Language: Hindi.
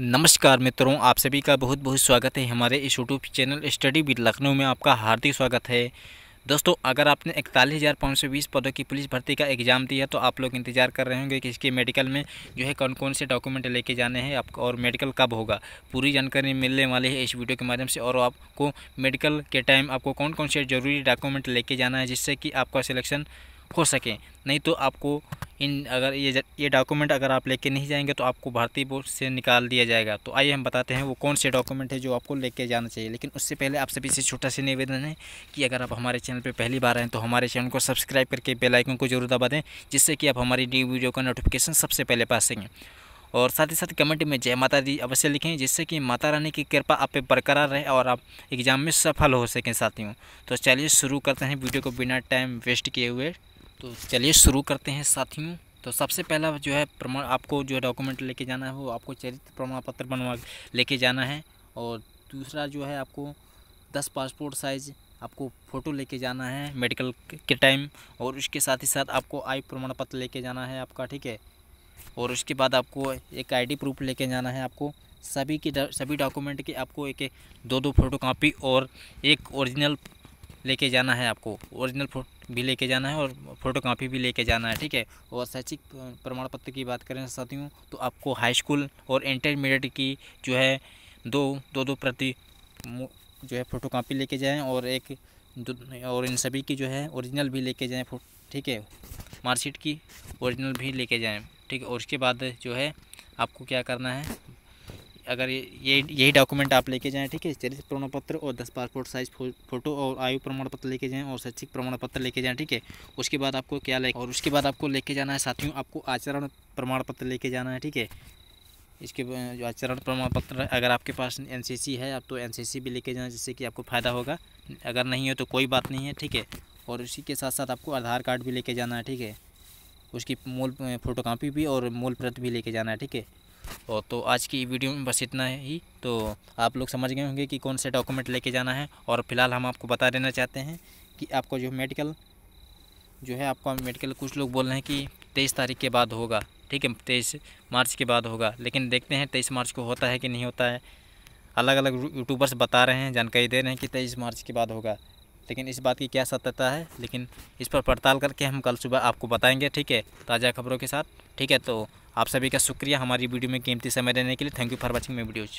नमस्कार मित्रों, आप सभी का बहुत बहुत स्वागत है हमारे इस YouTube channel study with Lucknow में आपका हार्दिक स्वागत है। दोस्तों, अगर आपने इकतालीस हज़ार पाँच सौ बीस पदों की पुलिस भर्ती का एग्ज़ाम दिया तो आप लोग इंतज़ार कर रहे होंगे कि इसके मेडिकल में जो है कौन कौन से डॉक्यूमेंट लेके जाने हैं आपको और मेडिकल कब होगा। पूरी जानकारी मिलने वाली है इस वीडियो के माध्यम से और आपको मेडिकल के टाइम आपको कौन कौन से ज़रूरी डॉक्यूमेंट लेके जाना है जिससे कि आपका सिलेक्शन हो सके। नहीं तो आपको इन अगर ये ये डॉक्यूमेंट अगर आप लेके नहीं जाएँगे तो आपको भारतीय बोर्ड से निकाल दिया जाएगा। तो आइए हम बताते हैं वो कौन से डॉक्यूमेंट है जो आपको लेके जाना चाहिए। लेकिन उससे पहले आप सभी से छोटा सा निवेदन है कि अगर आप हमारे चैनल पर पहली बार आएँ तो हमारे चैनल को सब्सक्राइब करके बेलाइकन को ज़रूर दबा दें, जिससे कि आप हमारी न्यू वीडियो का नोटिफिकेशन सबसे पहले पा सकें। और साथ ही साथ कमेंट में जय माता दी अवश्य लिखें, जिससे कि माता रानी की कृपा आप पे बरकरार रहे और आप एग्ज़ाम में सफल हो सकें, साथियों। तो चलिए शुरू करते हैं वीडियो को बिना टाइम वेस्ट किए हुए। तो चलिए शुरू करते हैं साथियों। तो सबसे पहला जो है प्रमाण, आपको जो डॉक्यूमेंट लेके जाना है, वो आपको चरित्र प्रमाण पत्र बनवा लेके जाना है। और दूसरा जो है आपको दस पासपोर्ट साइज़ आपको फ़ोटो लेके जाना है मेडिकल के टाइम और उसके साथ ही साथ आपको आय प्रमाण पत्र लेके जाना है आपका, ठीक है? और उसके बाद आपको एक आईडी प्रूफ लेके जाना है आपको। सभी की, सभी डॉक्यूमेंट की आपको एक दो दो फ़ोटो कापी और एक ओरिजिनल लेके जाना है आपको। ओरिजिनल भी लेके जाना है और फ़ोटो कापी भी लेके जाना है, ठीक है? और शैक्षिक प्रमाण पत्र की बात करें साथियों तो आपको हाई स्कूल और इंटरमीडिएट की जो है दो दो दो प्रति जो है फ़ोटो कापी लेके जाएँ और एक और इन सभी की जो है ओरिजिनल भी लेके जाएँ ठीक है? मार्कशीट की ओरिजिनल भी लेके जाएँ, ठीक है? और उसके बाद जो है आपको क्या करना है? अगर ये यही डॉक्यूमेंट आप लेके जाएँ, ठीक है? चरित्र प्रमाण पत्र और दस पासपोर्ट साइज़ फ़ोटो और आयु प्रमाण पत्र लेके जाएँ और शैक्षिक प्रमाण पत्र लेके जाएँ, ठीक है? उसके बाद आपको क्या ले, और उसके बाद आपको लेके जाना है साथियों, आपको आचरण प्रमाण पत्र लेके जाना है, ठीक है? इसके जो आचरण प्रमाण पत्र अगर आपके पास एनसीसी है, आप तो एनसीसी भी लेके जाना जिससे कि आपको फ़ायदा होगा। अगर नहीं है तो कोई बात नहीं है, ठीक है? और उसी के साथ साथ आपको आधार कार्ड भी लेके जाना है, ठीक है? उसकी मूल फ़ोटो कापी भी और मूल प्रत भी लेके जाना है, ठीक है? और तो आज की वीडियो में बस इतना ही। तो आप लोग समझ गए होंगे कि कौन से डॉक्यूमेंट लेके जाना है और फ़िलहाल हम आपको बता देना चाहते हैं कि आपको जो मेडिकल, जो है आपका मेडिकल कुछ लोग बोल रहे हैं कि तेईस तारीख के बाद होगा, ठीक है, तेईस मार्च के बाद होगा, लेकिन देखते हैं तेईस मार्च को होता है कि नहीं होता है। अलग अलग यूट्यूबर्स बता रहे हैं, जानकारी दे रहे हैं कि तेईस मार्च के बाद होगा, लेकिन इस बात की क्या सत्यता है, लेकिन इस पर पड़ताल करके हम कल सुबह आपको बताएँगे, ठीक है, ताज़ा खबरों के साथ, ठीक है तो आप सभी का शुक्रिया हमारी वीडियो में कीमती समय देने के लिए। Thank you for watching my videos